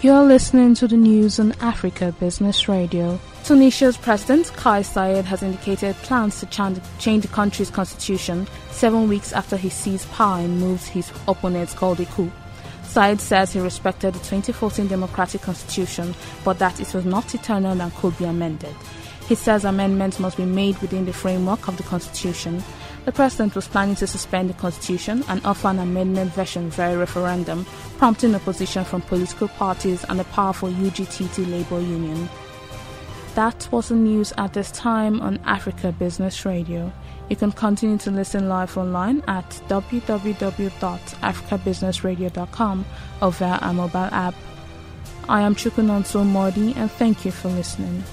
You're listening to the news on Africa Business Radio. Tunisia's President Kais Saied has indicated plans to change the country's constitution seven weeks after he seized power and moves his opponents called a coup. Saied says he respected the 2014 democratic constitution, but that it was not eternal and could be amended. He says amendments must be made within the framework of the constitution the president was planning to suspend the constitution and offer an amendment version via referendum, prompting opposition from political parties and the powerful UGTT labor union. That was the news at this time on Africa Business Radio. You can continue to listen live online at www.africabusinessradio.com or via our mobile app. I am Chukunonso Modi and thank you for listening.